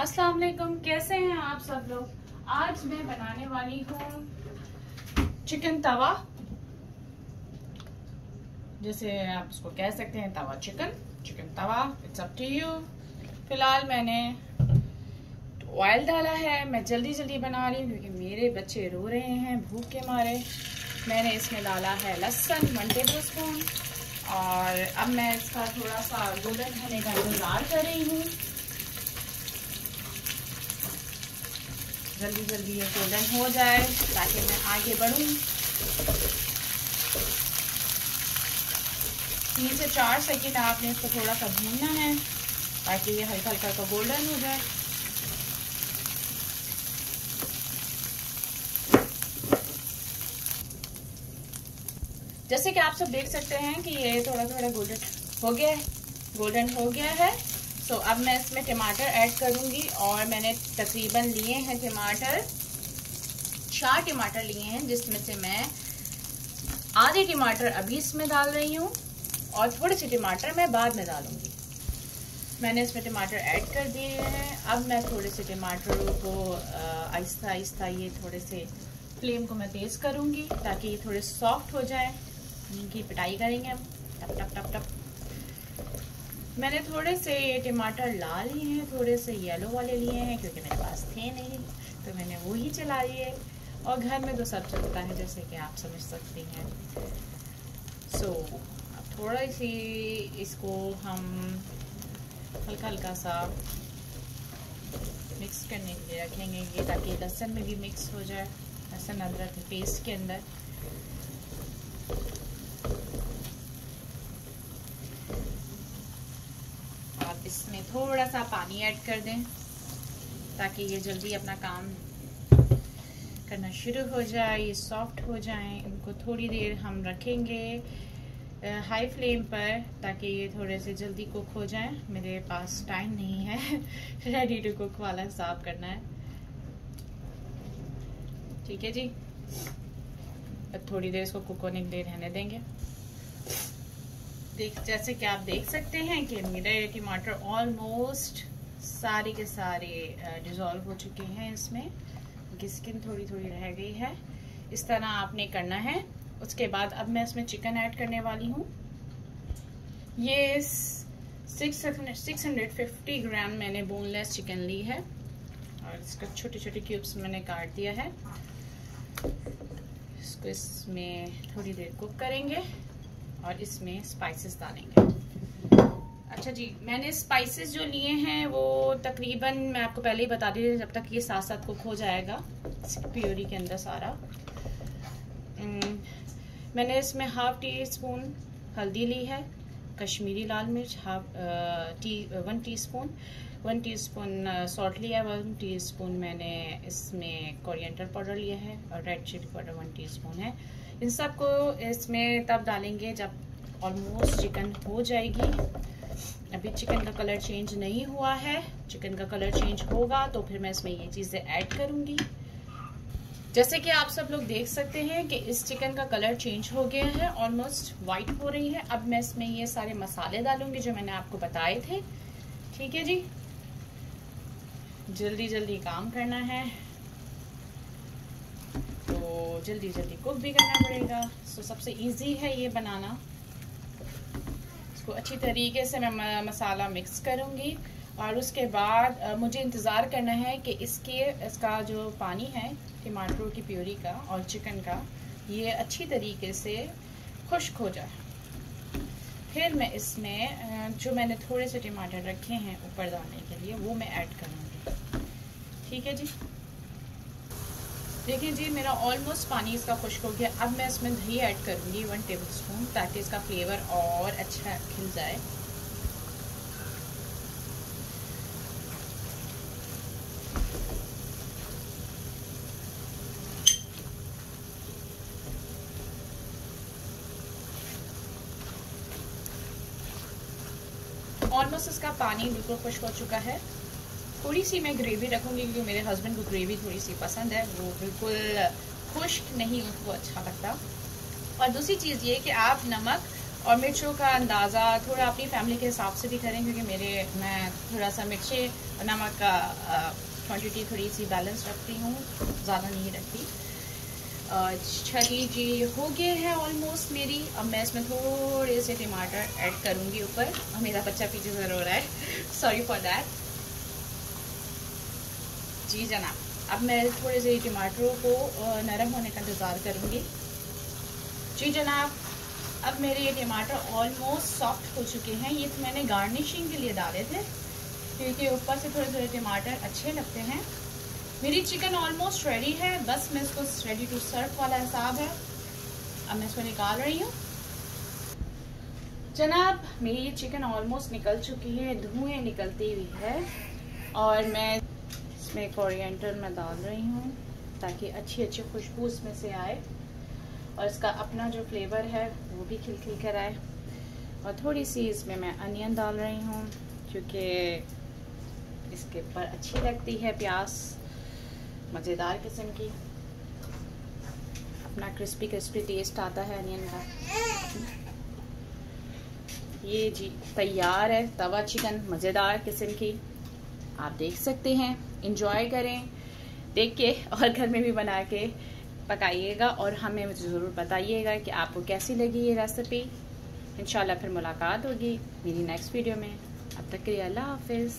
अस्सलाम वालेकुम कैसे हैं आप सब लोग? आज मैं बनाने वाली हूँ चिकन तवा। जैसे आप उसको कह सकते हैं tawa chicken chicken tawa it's up to you फ़िलहाल मैंने ऑयल डाला है, मैं जल्दी जल्दी बना रही हूँ क्योंकि मेरे बच्चे रो रहे हैं, भूख के मारे। मैंने इसमें डाला है लहसन वन टेबल स्पून और अब मैं इसका थोड़ा सा गोल्डन होने का इंतज़ार कर रही हूँ। जल्दी जल्दी ये गोल्डन हो जाए, ताकि मैं आगे बढ़ूँ। तीन से चार सेकेंड आपने इसको थोड़ा सा भूनना है, ताकि ये हल्का हल्का का गोल्डन हो जाए। जैसे कि आप सब देख सकते हैं कि ये थोड़ा थोड़ा गोल्डन हो गया है। गोल्डन हो गया है। तो अब मैं इसमें टमाटर ऐड करूँगी और मैंने तकरीबन लिए हैं टमाटर, चार टमाटर लिए हैं, जिसमें से मैं आधे टमाटर अभी इसमें डाल रही हूँ और थोड़े से टमाटर मैं बाद में डालूँगी। मैंने इसमें टमाटर ऐड कर दिए हैं। अब मैं थोड़े से टमाटरों को आहिस्ता आहिस्ता ये थोड़े से फ्लेम को मैं तेज़ करूँगी ताकि ये थोड़े सॉफ्ट हो जाए। इनकी पिटाई करेंगे हम। टप टप टप टप मैंने थोड़े से ये टमाटर लाल लिए हैं थोड़े से येलो वाले लिए हैं क्योंकि मेरे पास थे नहीं तो मैंने वो ही चला लिए और घर में तो सब चलता है जैसे कि आप समझ सकती हैं। सो so, थोड़ा सी इसको हम हल्का हल्का सा मिक्स करने के लिए रखेंगे ये ताकि लहसुन में भी मिक्स हो जाए। लहसुन अदरक पेस्ट के अंदर इसमें थोड़ा सा पानी ऐड कर दें, ताकि ये जल्दी अपना काम करना शुरू हो जाए, ये सॉफ्ट हो जाए। इनको थोड़ी देर हम रखेंगे हाई फ्लेम पर, ताकि ये थोड़े से जल्दी कुक हो जाए। मेरे पास टाइम नहीं है रेडी टू कुक वाला हिसाब करना है। ठीक है जी? थोड़ी देर इसको कुक होने के लिए रहने देंगे। देख, जैसे कि आप देख सकते हैं कि मेरे टमाटर ऑलमोस्ट सारे के सारे डिज़ोल्व हो चुके हैं इसमें। की स्किन थोड़ी थोड़ी रह गई है। इस तरह आपने करना है। उसके बाद अब मैं इसमें चिकन ऐड करने वाली हूँ। ये six six hundred fifty gram मैंने बोनलेस चिकन ली है। और इसका छोटे छोटे क्यूब्स मैंने काट दिया है। इसको इसमें थोड़ी देर कुक करेंगे। और इसमें स्पाइसेस डालेंगे। अच्छा जी, मैंने स्पाइसेस जो लिए हैं, वो तकरीबन मैं आपको पहले ही बता दी जब तक ये साथ साथ कुक हो जाएगा प्योरी के अंदर सारा। मैंने इसमें हाफ़ टी स्पून हल्दी ली है, कश्मीरी लाल मिर्च half T one teaspoon one teaspoon salt लिया है वन टीस्पून मैंने इसमें कोरिएंडर पाउडर लिया है, और red chilli powder one teaspoon है। इन सबको इसमें तब डालेंगे जब ऑलमोस्ट चिकन हो जाएगी। अभी चिकन का कलर चेंज नहीं हुआ है। चिकन का कलर चेंज होगा तो फिर मैं इसमें ये चीज़ें ऐड करूँगी। जैसे कि आप सब लोग देख सकते हैं कि इस चिकन का कलर चेंज हो गया है ऑलमोस्ट वाइट हो रही है। अब मैं इसमें ये सारे मसाले डालूँगी जो मैंने आपको बताए थे। ठीक है जी? जल्दी जल्दी काम करना है। जल्दी जल्दी कुक भी करना पड़ेगा। सो सबसे इजी है ये बनाना। इसको अच्छी तरीके से मैं मसाला मिक्स करूँगी। और उसके बाद मुझे इंतज़ार करना है कि इसके, इसका जो पानी है, टमाटरों की प्योरी का और चिकन का, ये अच्छी तरीके से खुश्क हो जाए। फिर मैं इसमें जो मैंने थोड़े से टमाटर रखे हैं ऊपर डालने के लिए, वो मैं ऐड करूँगी। ठीक है जी? देखिए जी, मेरा ऑलमोस्ट पानी इसका खुश्क हो गया। अब मैं इसमें दही ऐड करूँगी वन टेबल स्पून ताकि इसका फ्लेवर और अच्छा खिल जाए। ऑलमोस्ट इसका पानी बिल्कुल खुश्क हो चुका है। थोड़ी सी मैं ग्रेवी रखूँगी क्योंकि मेरे हस्बैंड को ग्रेवी थोड़ी सी पसंद है, वो बिल्कुल खुश्क नहीं उनको अच्छा लगता। और दूसरी चीज़ ये कि आप नमक और मिर्चों का अंदाज़ा थोड़ा अपनी फैमिली के हिसाब से भी करें, क्योंकि मेरे, मैं थोड़ा सा मिर्चें नमक का क्वांटिटी थोड़ी सी बैलेंस रखती हूँ, ज़्यादा नहीं रखती। अच्छा जी हो गया है ऑलमोस्ट मेरी, अब मैं इसमें थोड़े से टमाटर ऐड करूँगी ऊपर। और मेरा बच्चा पीछे ज़रूर है। सॉरी फॉर दैट जी जनाब। अब मैं थोड़े से टमाटरों को नरम होने का इंतज़ार करूँगी। जी जनाब, अब मेरे ये टमाटर ऑलमोस्ट सॉफ्ट हो चुके हैं। ये तो मैंने गार्निशिंग के लिए डाले थे, क्योंकि ऊपर से थोड़े थोड़े टमाटर अच्छे लगते हैं। मेरी चिकन ऑलमोस्ट रेडी है। बस मैं इसको रेडी टू सर्व वाला हिसाब है। अब मैं इसको निकाल रही हूँ। जनाब, मेरी ये चिकन ऑलमोस्ट निकल चुकी है, धुएँ निकलती हुई है। और मैं इसमें कोरिएंटर मैं डाल रही हूँ, ताकि अच्छी अच्छी खुशबू इसमें से आए। और इसका अपना जो फ्लेवर है, वो भी खिल खिल कर आए। और थोड़ी सी इसमें मैं अनियन डाल रही हूँ, क्योंकि इसके ऊपर अच्छी लगती है प्याज मज़ेदार किस्म की। अपना क्रिस्पी क्रिस्पी टेस्ट आता है अनियन का। ये जी तैयार है, तवा चिकन मज़ेदार किस्म की। आप देख सकते हैं। इंजॉय करें, देख के और घर में भी बना के पकाइएगा और हमें मुझे ज़रूर बताइएगा कि आपको कैसी लगी ये रेसिपी इन फिर मुलाकात होगी मेरी नेक्स्ट वीडियो में। अब तक के लिए अल्लाह हाफिज़।